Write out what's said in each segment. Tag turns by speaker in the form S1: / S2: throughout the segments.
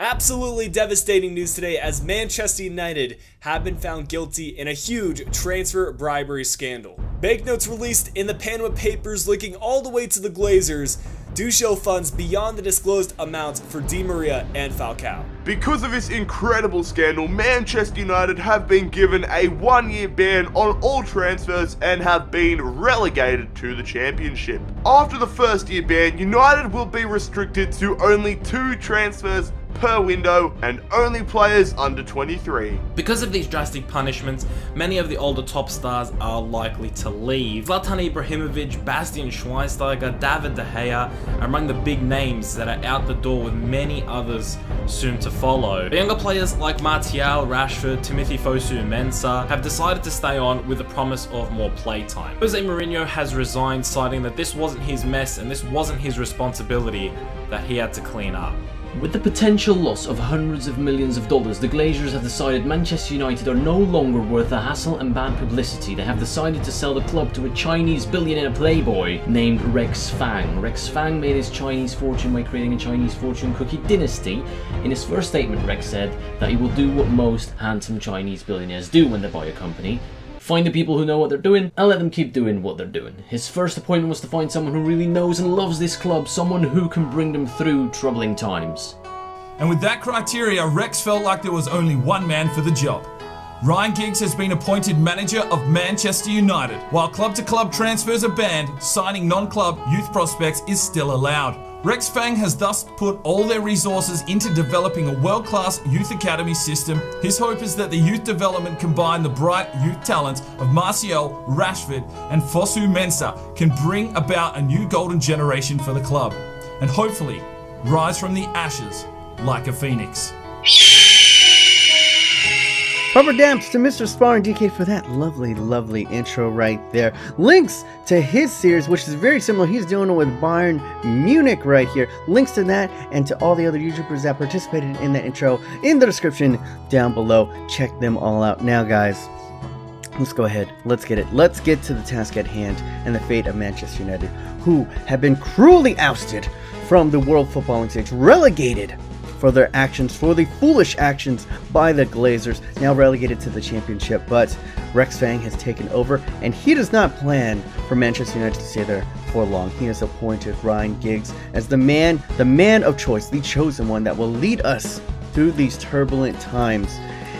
S1: Absolutely devastating news today as Manchester United have been found guilty in a huge transfer bribery scandal. Banknotes released in the Panama Papers linking all the way to the Glazers do show funds beyond the disclosed amounts for Di Maria and Falcao.
S2: Because of this incredible scandal, Manchester United have been given a one-year ban on all transfers and have been relegated to the Championship. After the first year ban, United will be restricted to only two transfers per window and only players under 23.
S3: Because of these drastic punishments, many of the older top stars are likely to leave. Zlatan Ibrahimovic, Bastian Schweinsteiger, David De Gea are among the big names that are out the door with many others soon to follow. The younger players like Martial, Rashford, Timothy Fosu Mensah have decided to stay on with the promise of more playtime. Jose Mourinho has resigned citing that this wasn't his mess and this wasn't his responsibility that he had to clean up.
S4: With the potential loss of hundreds of millions of dollars, the Glazers have decided Manchester United are no longer worth the hassle and bad publicity. They have decided to sell the club to a Chinese billionaire playboy named Rex Fang. Rex Fang made his Chinese fortune by creating a Chinese fortune cookie dynasty. In his first statement, Rex said that he will do what most handsome Chinese billionaires do when they buy a company find the people who know what they're doing, and let them keep doing what they're doing. His first appointment was to find someone who really knows and loves this club, someone who can bring them through troubling times.
S5: And with that criteria, Rex felt like there was only one man for the job. Ryan Giggs has been appointed manager of Manchester United. While club to club transfers are banned, signing non club youth prospects is still allowed. Rex Fang has thus put all their resources into developing a world-class youth academy system. His hope is that the youth development combine the bright youth talents of Martial, Rashford and Fosu Mensah can bring about a new golden generation for the club and hopefully rise from the ashes like a phoenix.
S6: Rubber damps to Mr. SparringDK for that lovely, lovely intro right there. Links to his series, which is very similar. He's doing it with Bayern Munich right here. Links to that and to all the other YouTubers that participated in that intro in the description down below. Check them all out. Now, guys, let's go ahead. Let's get it. Let's get to the task at hand and the fate of Manchester United, who have been cruelly ousted from the World Footballing stage, relegated for their actions, for the foolish actions by the Glazers, now relegated to the championship. But Rex Fang has taken over, and he does not plan for Manchester United to stay there for long. He has appointed Ryan Giggs as the man, the man of choice, the chosen one that will lead us through these turbulent times.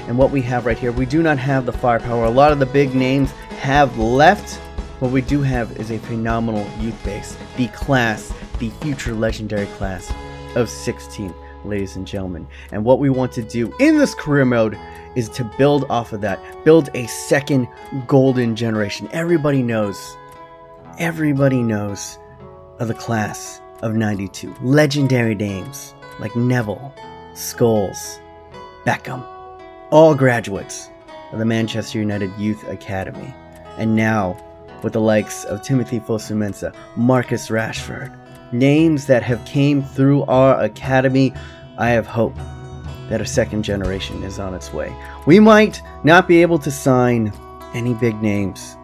S6: And what we have right here, we do not have the firepower. A lot of the big names have left. What we do have is a phenomenal youth base, the class, the future legendary class of 16 ladies and gentlemen. And what we want to do in this career mode is to build off of that, build a second golden generation. Everybody knows, everybody knows of the class of 92. Legendary names like Neville, Scholes, Beckham, all graduates of the Manchester United Youth Academy. And now, with the likes of Timothy Fosu Marcus Rashford, names that have came through our academy, I have hope that a second generation is on its way. We might not be able to sign any big names.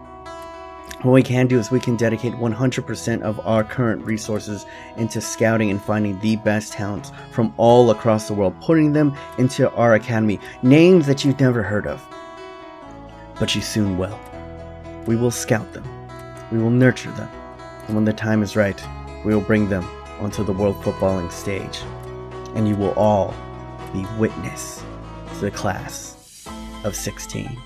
S6: What we can do is we can dedicate 100% of our current resources into scouting and finding the best talents from all across the world, putting them into our academy. Names that you've never heard of, but you soon will. We will scout them. We will nurture them. And when the time is right, we will bring them onto the world footballing stage. And you will all be witness to the class of 16.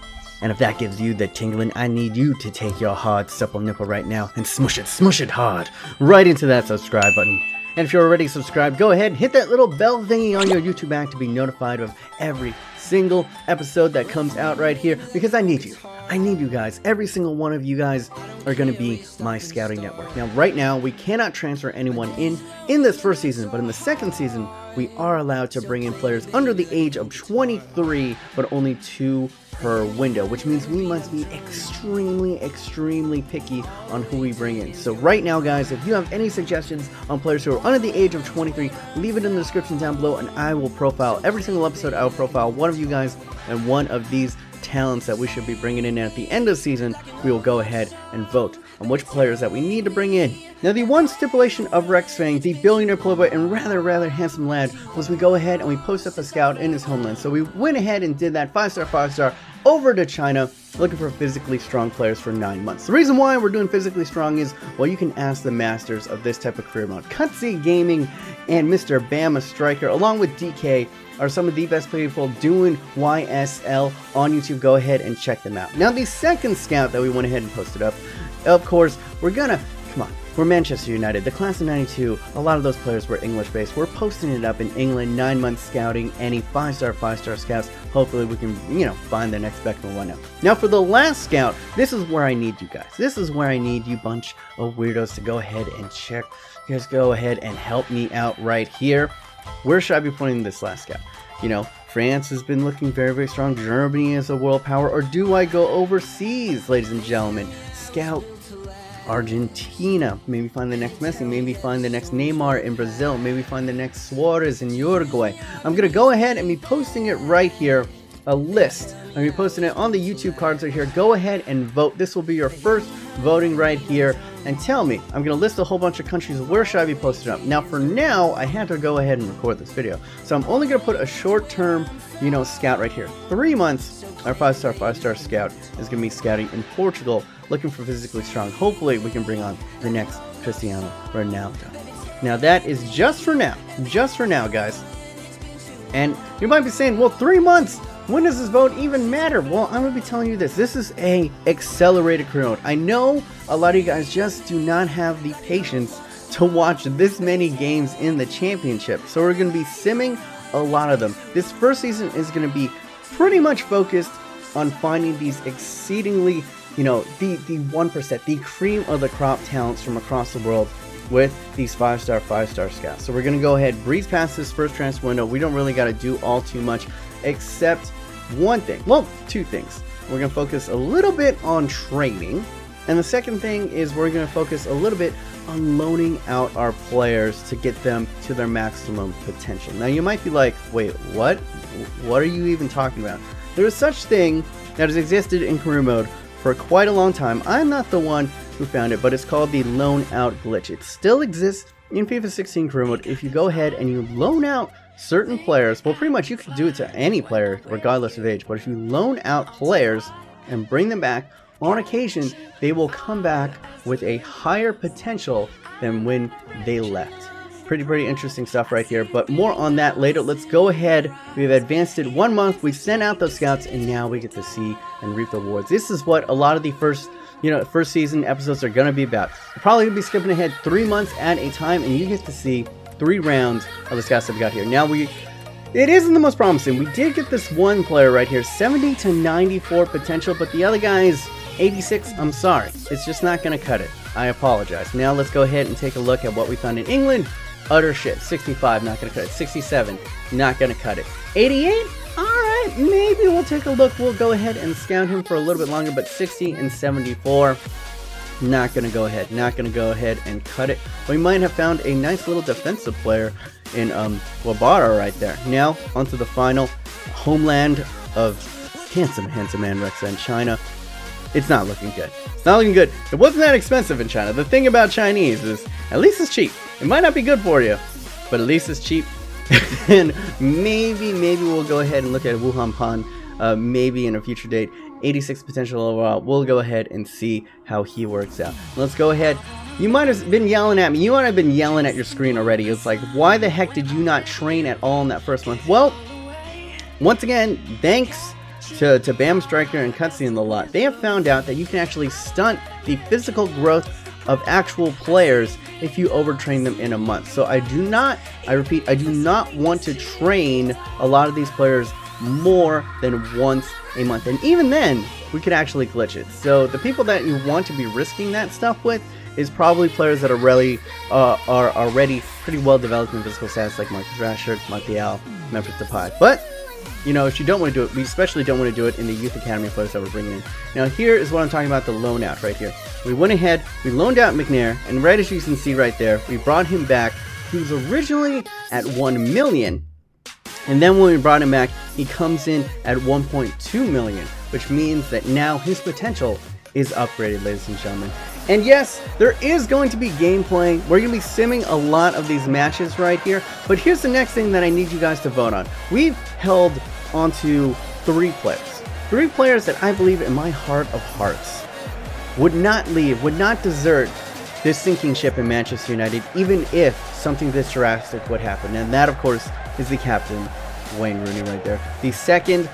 S6: And if that gives you the tingling, I need you to take your hard supple nipple right now and smush it, smush it hard, right into that subscribe button. And if you're already subscribed, go ahead and hit that little bell thingy on your YouTube app to be notified of every single episode that comes out right here because I need you. I need you guys. Every single one of you guys are going to be my scouting network. Now, right now, we cannot transfer anyone in in this first season, but in the second season, we are allowed to bring in players under the age of 23, but only two per window, which means we must be extremely, extremely picky on who we bring in. So right now, guys, if you have any suggestions on players who are under the age of 23, leave it in the description down below, and I will profile every single episode. I will profile one of you guys and one of these talents that we should be bringing in. At the end of the season, we will go ahead and vote on which players that we need to bring in. Now, the one stipulation of Rex Fang, the billionaire playboy and rather, rather handsome lad, was we go ahead and we post up a scout in his homeland. So we went ahead and did that 5 star, 5 star over to China looking for physically strong players for 9 months. The reason why we're doing physically strong is, well, you can ask the masters of this type of career mode. Cutzy Gaming and Mr. Bama Striker, along with DK, are some of the best people doing YSL on YouTube. Go ahead and check them out. Now, the second scout that we went ahead and posted up, of course, we're gonna, come on, we're Manchester United. The class of 92, a lot of those players were English based. We're posting it up in England, nine months scouting, any five star, five star scouts. Hopefully, we can, you know, find the next Beckham and whatnot. Now, for the last scout, this is where I need you guys. This is where I need you, bunch of weirdos, to go ahead and check. Guys go ahead and help me out right here. Where should I be putting this last scout? You know, France has been looking very, very strong. Germany is a world power. Or do I go overseas, ladies and gentlemen? Scout Argentina. Maybe find the next Messi. Maybe find the next Neymar in Brazil. Maybe find the next Suarez in Uruguay. I'm going to go ahead and be posting it right here. A list. I'm going to be posting it on the YouTube cards right here. Go ahead and vote. This will be your first voting right here. And tell me, I'm going to list a whole bunch of countries. Where should I be posting up? Now, for now, I had to go ahead and record this video. So I'm only going to put a short-term, you know, scout right here. Three months, our five-star, five-star scout is going to be scouting in Portugal looking for physically strong. Hopefully, we can bring on the next Cristiano Ronaldo. Now, that is just for now. Just for now, guys. And you might be saying, well, three months. When does this vote even matter? Well, I'm going to be telling you this. This is a accelerated mode. I know a lot of you guys just do not have the patience to watch this many games in the championship. So we're going to be simming a lot of them. This first season is going to be pretty much focused on finding these exceedingly you know, the, the 1%, the cream of the crop talents from across the world with these 5-star, 5-star scouts. So we're going to go ahead, breeze past this first transfer window. We don't really got to do all too much except one thing. Well, two things. We're going to focus a little bit on training. And the second thing is we're going to focus a little bit on loaning out our players to get them to their maximum potential. Now you might be like, wait, what? What are you even talking about? There is such thing that has existed in career mode for quite a long time. I'm not the one who found it, but it's called the loan out glitch. It still exists in FIFA 16 career mode. If you go ahead and you loan out certain players, well, pretty much you can do it to any player, regardless of age, but if you loan out players and bring them back, on occasion, they will come back with a higher potential than when they left. Pretty, pretty interesting stuff right here, but more on that later. Let's go ahead. We've advanced it one month. We've sent out those scouts, and now we get to see and reap the rewards. This is what a lot of the first you know, first season episodes are going to be about. We're probably going to be skipping ahead three months at a time, and you get to see three rounds of the scouts that we got here. Now, we it isn't the most promising. We did get this one player right here, 70 to 94 potential, but the other guy's 86. I'm sorry. It's just not going to cut it. I apologize. Now, let's go ahead and take a look at what we found in England utter shit. 65, not gonna cut it. 67, not gonna cut it. 88, alright, maybe we'll take a look. We'll go ahead and scout him for a little bit longer, but 60 and 74, not gonna go ahead. Not gonna go ahead and cut it. We might have found a nice little defensive player in um, Wabara right there. Now, onto the final homeland of handsome, handsome man Rex and China. It's not looking good. It's not looking good. It wasn't that expensive in China. The thing about Chinese is, at least it's cheap. It might not be good for you, but at least it's cheap. and maybe, maybe we'll go ahead and look at Wuhan Pan, uh, maybe in a future date. 86 potential overall. We'll go ahead and see how he works out. Let's go ahead. You might have been yelling at me. You might have been yelling at your screen already. It's like, why the heck did you not train at all in that first month? Well, once again, thanks to, to Bam Striker and Cutzy and the lot. They have found out that you can actually stunt the physical growth of actual players if you overtrain them in a month. So I do not, I repeat, I do not want to train a lot of these players more than once a month. And even then, we could actually glitch it. So the people that you want to be risking that stuff with is probably players that are really uh, are already pretty well developed in physical stats like Marcus Rashford, Martial, Memphis Depay. But you know, if you don't want to do it, we especially don't want to do it in the youth academy players that we're bringing in. Now here is what I'm talking about, the loan out right here. We went ahead, we loaned out McNair, and right as you can see right there, we brought him back. He was originally at 1 million, and then when we brought him back, he comes in at 1.2 million, which means that now his potential is upgraded, ladies and gentlemen. And yes, there is going to be gameplay. We're going to be simming a lot of these matches right here. But here's the next thing that I need you guys to vote on. We've held onto three players. Three players that I believe in my heart of hearts would not leave, would not desert this sinking ship in Manchester United, even if something this drastic would happen. And that, of course, is the captain, Wayne Rooney, right there. The second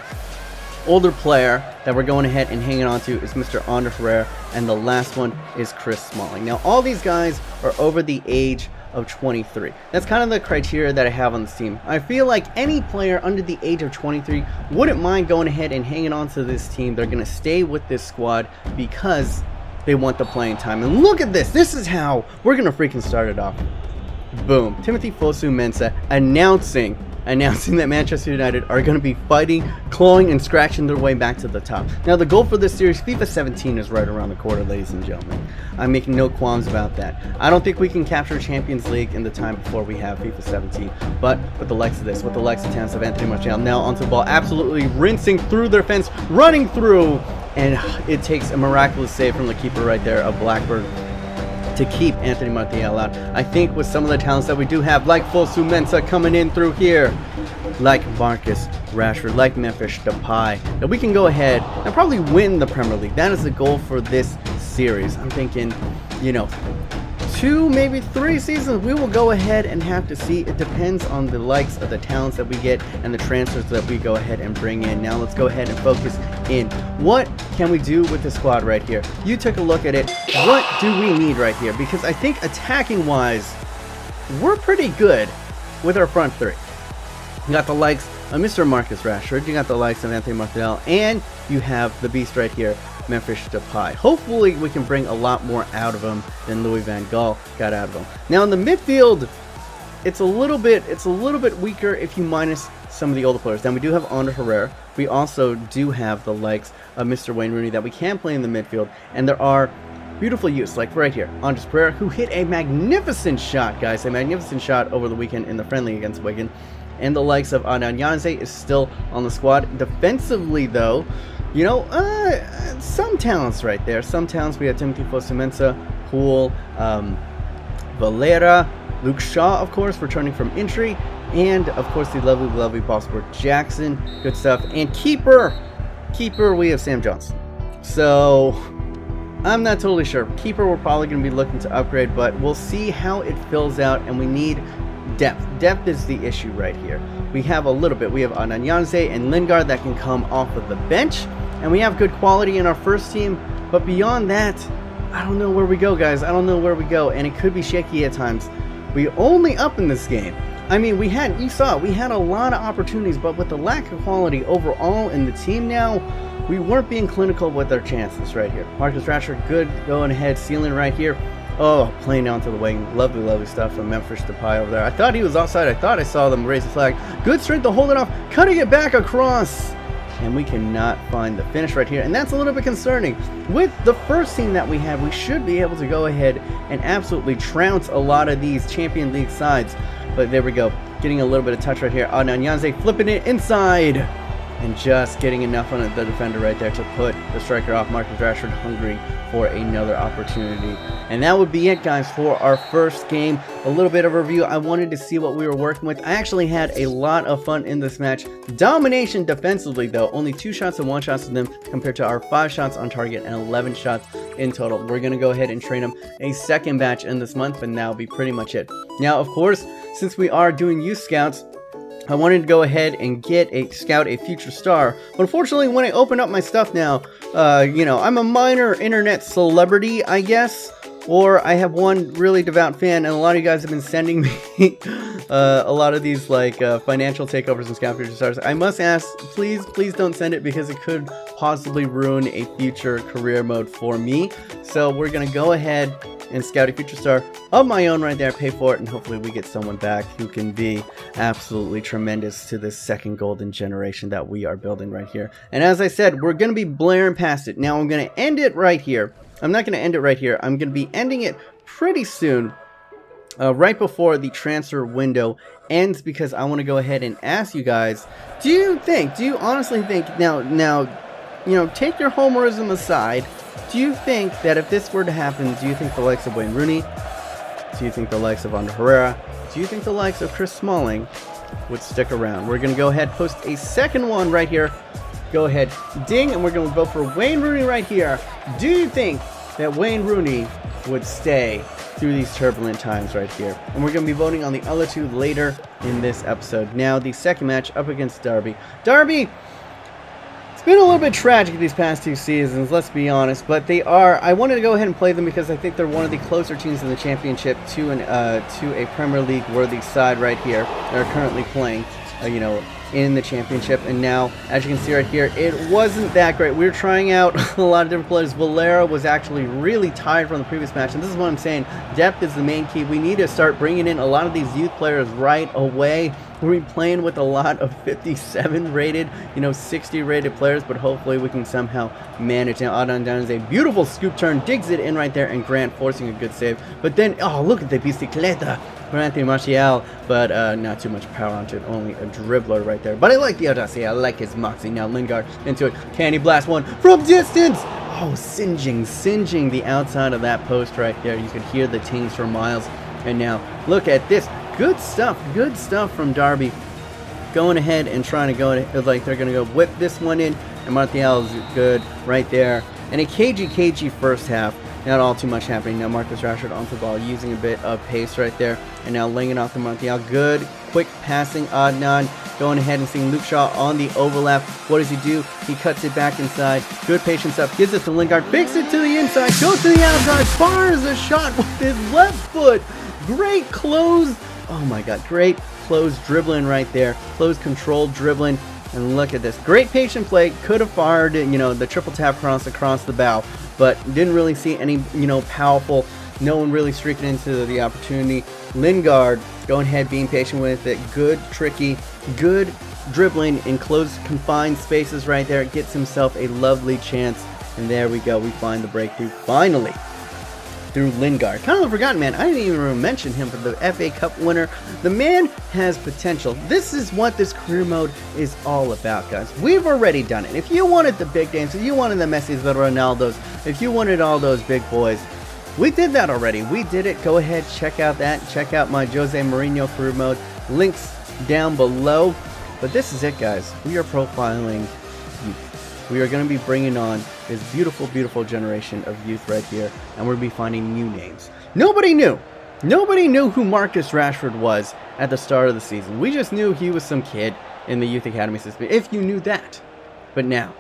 S6: older player that we're going ahead and hanging on to is Mr. Ander Herrera, and the last one is Chris Smalling. Now, all these guys are over the age of 23. That's kind of the criteria that I have on this team. I feel like any player under the age of 23 wouldn't mind going ahead and hanging on to this team. They're going to stay with this squad because they want the playing time. And look at this. This is how we're going to freaking start it off. Boom. Timothy Fosu-Mensah announcing announcing that Manchester United are going to be fighting, clawing, and scratching their way back to the top. Now, the goal for this series, FIFA 17, is right around the corner, ladies and gentlemen. I'm making no qualms about that. I don't think we can capture Champions League in the time before we have FIFA 17, but with the likes of this, with the likes of Tans of Anthony Martial, now onto the ball, absolutely rinsing through their fence, running through, and it takes a miraculous save from the keeper right there of Blackburn to keep Anthony Martial out. I think with some of the talents that we do have, like Fosu-Mensah coming in through here, like Marcus Rashford, like Memphis Depay, that we can go ahead and probably win the Premier League. That is the goal for this series. I'm thinking, you know, two, maybe three seasons, we will go ahead and have to see. It depends on the likes of the talents that we get and the transfers that we go ahead and bring in. Now let's go ahead and focus in. What can we do with the squad right here? You took a look at it. What do we need right here? Because I think attacking wise, we're pretty good with our front three. You got the likes of Mr. Marcus Rashford, you got the likes of Anthony Martial, and you have the beast right here, Memphis Depay. Hopefully we can bring a lot more out of him than Louis Van Gaal got out of him. Now in the midfield, it's a little bit it's a little bit weaker if you minus some of the older players. Now we do have Ander Herrera. We also do have the likes of Mr. Wayne Rooney that we can play in the midfield, and there are beautiful use, like right here, Andreas Pereira, who hit a magnificent shot, guys, a magnificent shot over the weekend in the friendly against Wigan. And the likes of Adnan Januzaj is still on the squad. Defensively, though, you know, uh, some talents right there. Some talents. We have Timothy Fosu-Mensah, Poole, um, Varela, Luke Shaw, of course, returning from injury, and of course the lovely, lovely Bosworth Jackson. Good stuff. And keeper, keeper, we have Sam Johnstone. So I'm not totally sure. Keeper, we're probably going to be looking to upgrade, but we'll see how it fills out, and we need depth. Depth is the issue right here. We have a little bit. We have Adnan Januzaj and Lingard that can come off of the bench and we have good quality in our first team, but beyond that, I don't know where we go, guys. I don't know where we go, and it could be shaky at times. We only up in this game. I mean, we had, you saw, we had a lot of opportunities, but with the lack of quality overall in the team now, we weren't being clinical with our chances right here. Marcus Rashford, good going ahead, ceiling right here. Oh, playing down to the wing. Lovely, lovely stuff from Memphis Depay over there. I thought he was offside. I thought I saw them raise the flag. Good strength to hold it off. Cutting it back across and we cannot find the finish right here and that's a little bit concerning with the first team that we have we should be able to go ahead and absolutely trounce a lot of these champion league sides but there we go getting a little bit of touch right here Adnan Januzaj flipping it inside and just getting enough on the defender right there to put the striker off Marcus Rashford hungry for another opportunity. And that would be it guys for our first game. A little bit of review. I wanted to see what we were working with. I actually had a lot of fun in this match. Domination defensively though. Only two shots and one shot to them compared to our five shots on target and 11 shots in total. We're going to go ahead and train them a second batch in this month and that'll be pretty much it. Now of course, since we are doing youth scouts, I wanted to go ahead and get a scout a future star. But unfortunately, when I open up my stuff now, uh, you know, I'm a minor internet celebrity, I guess. Or I have one really devout fan, and a lot of you guys have been sending me uh, a lot of these like uh, financial takeovers and scout future stars. I must ask, please, please don't send it because it could possibly ruin a future career mode for me. So we're gonna go ahead and scout a future star of my own right there, pay for it, and hopefully we get someone back who can be absolutely tremendous to this second golden generation that we are building right here. And as I said, we're to be blaring past it. Now I'm to end it right here. I'm not going to end it right here. I'm going to be ending it pretty soon. Uh, right before the transfer window ends because I want to go ahead and ask you guys do you think do you honestly think now now you know take your homerism aside Do you think that if this were to happen, do you think the likes of Wayne Rooney, do you think the likes of Ander Herrera, do you think the likes of Chris Smalling would stick around? We're going to go ahead post a second one right here. Go ahead, ding, and we're going to vote for Wayne Rooney right here. Do you think that Wayne Rooney would stay through these turbulent times right here. And we're going to be voting on the other two later in this episode. Now, the second match up against Derby. Derby, it's been a little bit tragic these past two seasons, let's be honest, but they are, I wanted to go ahead and play them because I think they're one of the closer teams in the championship to an uh, to a Premier League worthy side right here. They're currently playing, Uh, you know, in the championship. And now, as you can see right here, it wasn't that great. We were trying out a lot of different players. Varela was actually really tired from the previous match. And this is what I'm saying. Depth is the main key. We need to start bringing in a lot of these youth players right away. We're playing with a lot of 57 rated, you know, 60 rated players, but hopefully we can somehow manage. Now, Adnan down is a beautiful scoop turn, digs it in right there, and Grant forcing a good save. But then, oh, look at the bicicleta for Anthony Martial, but uh, not too much power onto it, only a dribbler right there. But I like the audacity, I like his moxie. Now Lingard into it, can he blast one from distance? Oh, singeing, singeing the outside of that post right there. You could hear the tings for miles. And now, look at this. Good stuff, good stuff from Derby. Going ahead and trying to go, like they're going to go whip this one in. And Martial is good right there. And a cagey, cagey first half. Not all too much happening. Now Marcus Rashford onto the ball, using a bit of pace right there. And now laying it off to Martial. Good, quick passing. Adnan going ahead and seeing Luke Shaw on the overlap. What does he do? He cuts it back inside. Good patience up. Gives it to Lingard. Fakes it to the inside. Goes to the outside. Fires a shot with his left foot. Great close. Oh my god. Great close dribbling right there. Close control dribbling. And look at this. Great patient play. Could have fired, you know, the triple tap cross across the bow but didn't really see any, you know, powerful. No one really streaking into the opportunity. Lingard going ahead, being patient with it. Good, tricky, good dribbling in close, confined spaces right there. Gets himself a lovely chance. And there we go. We find the breakthrough finally through Lingard. Kind of forgotten, man. I didn't even mention him for the FA Cup winner. The man has potential. This is what this career mode is all about, guys. We've already done it. If you wanted the big games, if you wanted the Messi's, the Ronaldos, if you wanted all those big boys, we did that already. We did it. Go ahead, check out that. Check out my Jose Mourinho career mode. Links down below. But this is it, guys. We are profiling we are going to be bringing on this beautiful, beautiful generation of youth right here, and we're going to be finding new names. Nobody knew. Nobody knew who Marcus Rashford was at the start of the season. We just knew he was some kid in the youth academy system, if you knew that. But now,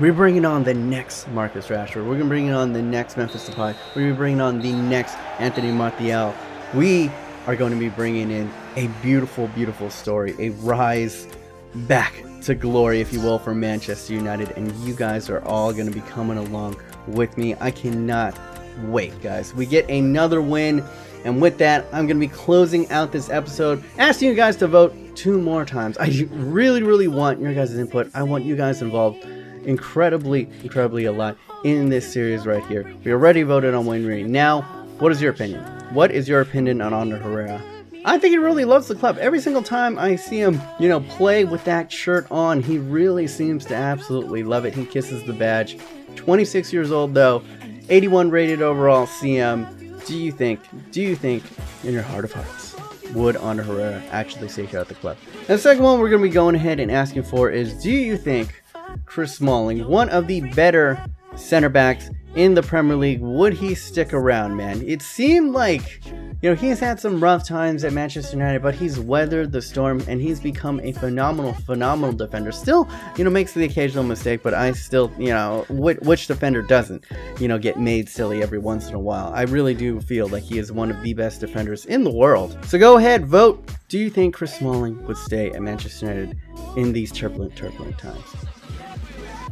S6: we're bringing on the next Marcus Rashford. We're going to bring on the next Memphis Depay. We're going to be bringing on the next Anthony Martial. We are going to be bringing in a beautiful, beautiful story, a rise back to glory, if you will, for Manchester United. And you guys are all going to be coming along with me. I cannot wait, guys. We get another win. And with that, I'm going to be closing out this episode, asking you guys to vote two more times. I really, really want your guys' input. I want you guys involved incredibly, incredibly a lot in this series right here. We already voted on Wayne Rooney. Now, what is your opinion? What is your opinion on Ander Herrera? I think he really loves the club. Every single time I see him, you know, play with that shirt on, he really seems to absolutely love it. He kisses the badge. 26 years old though, 81 rated overall CM. Do you think, do you think, in your heart of hearts, would Ander Herrera actually stay here at the club? And the second one we're going to be going ahead and asking for is, do you think Chris Smalling, one of the better center backs in the Premier League, would he stick around, man? It seemed like you know, he's had some rough times at Manchester United, but he's weathered the storm and he's become a phenomenal, phenomenal defender. Still, you know, makes the occasional mistake, but I still, you know, which, which defender doesn't, you know, get made silly every once in a while? I really do feel like he is one of the best defenders in the world. So go ahead, vote. Do you think Chris Smalling would stay at Manchester United in these turbulent, turbulent times?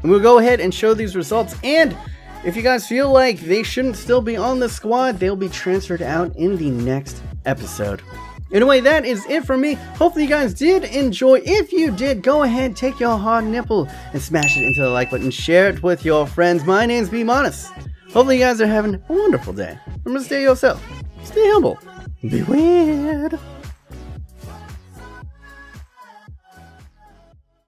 S6: And we'll go ahead and show these results and if you guys feel like they shouldn't still be on the squad, they'll be transferred out in the next episode. Anyway, that is it for me. Hopefully you guys did enjoy. If you did, go ahead, take your hard nipple and smash it into the like button. Share it with your friends. My name's BMOnus. Hopefully you guys are having a wonderful day. Remember to stay yourself. Stay humble. Be weird.